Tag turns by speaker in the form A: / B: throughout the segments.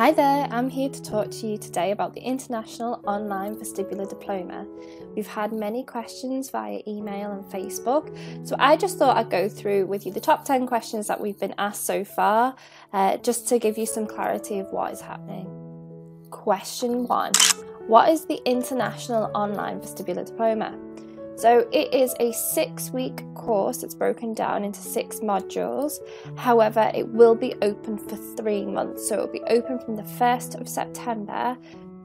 A: Hi there, I'm here to talk to you today about the International Online Vestibular Diploma. We've had many questions via email and Facebook, so I just thought I'd go through with you the top 10 questions that we've been asked so far, uh, just to give you some clarity of what is happening. Question 1 What is the International Online Vestibular Diploma? So it is a six week course that's broken down into six modules. However, it will be open for three months. So it will be open from the 1st of September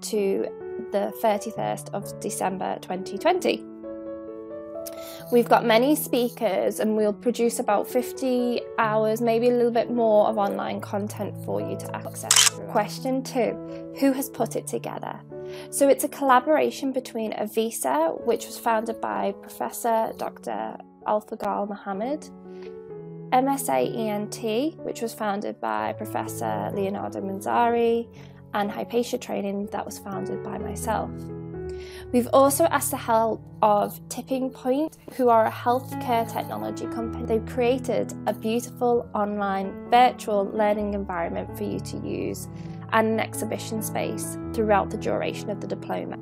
A: to the 31st of December 2020. We've got many speakers and we'll produce about 50 hours, maybe a little bit more of online content for you to access. Question two Who has put it together? So it's a collaboration between Avisa, which was founded by Professor Dr. Alfagal Mohammed, MSA ENT, which was founded by Professor Leonardo Manzari, and Hypatia Training, that was founded by myself. We've also asked the help of Tipping Point, who are a healthcare technology company. They've created a beautiful online virtual learning environment for you to use and an exhibition space throughout the duration of the diploma.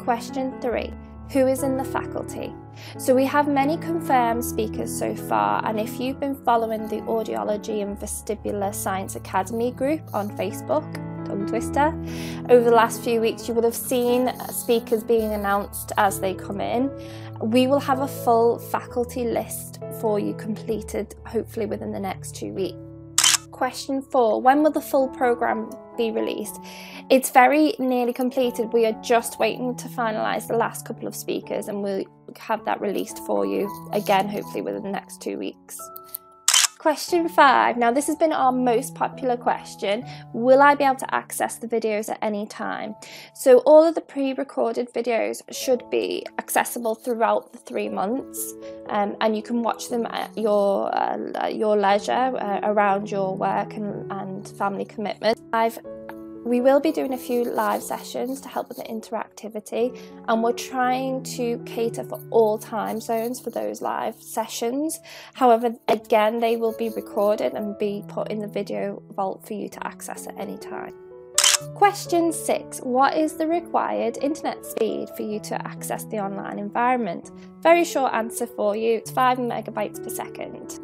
A: Question three Who is in the faculty? So, we have many confirmed speakers so far, and if you've been following the Audiology and Vestibular Science Academy group on Facebook, tongue twister. Over the last few weeks, you would have seen speakers being announced as they come in. We will have a full faculty list for you completed, hopefully within the next two weeks. Question four When will the full programme be released? It's very nearly completed. We are just waiting to finalise the last couple of speakers and we'll have that released for you again, hopefully within the next two weeks. Question five. Now, this has been our most popular question. Will I be able to access the videos at any time? So, all of the pre recorded videos should be accessible throughout the three months, um, and you can watch them at your, uh, your leisure uh, around your work and, and family commitments. I've we will be doing a few live sessions to help with the interactivity, and we're trying to cater for all time zones for those live sessions. However, again, they will be recorded and be put in the video vault for you to access at any time. Question six What is the required internet speed for you to access the online environment? Very short answer for you it's 5 megabytes per second.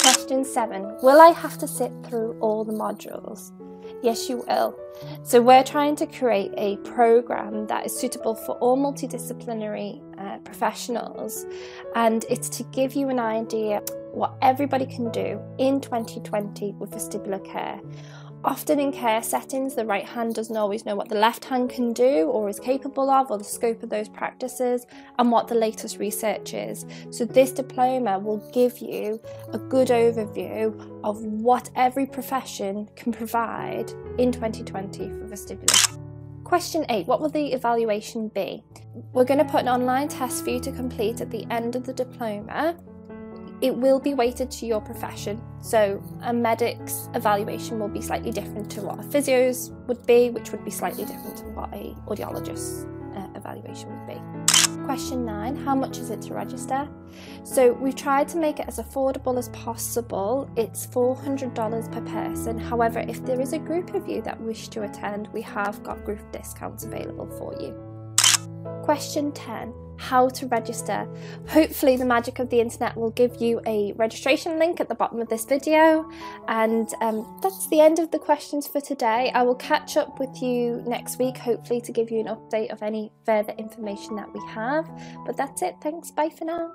A: Question seven Will I have to sit through all the modules? Yes, you will. So, we're trying to create a program that is suitable for all multidisciplinary uh, professionals, and it's to give you an idea what everybody can do in 2020 with vestibular care. Often in care settings, the right hand doesn't always know what the left hand can do or is capable of, or the scope of those practices, and what the latest research is. So, this diploma will give you a good overview of what every profession can provide in 2020 for vestibular. Question 8 What will the evaluation be? We're going to put an online test for you to complete at the end of the diploma it will be weighted to your profession. So, a medic's evaluation will be slightly different to what a physio's would be, which would be slightly different to what a audiologist's uh, evaluation would be. Question nine How much is it to register? So, we've tried to make it as affordable as possible. It's $400 per person. However, if there is a group of you that wish to attend, we have got group discounts available for you. Question 10 How to register. Hopefully, the magic of the internet will give you a registration link at the bottom of this video. And um, that's the end of the questions for today. I will catch up with you next week, hopefully, to give you an update of any further information that we have. But that's it. Thanks. Bye for now.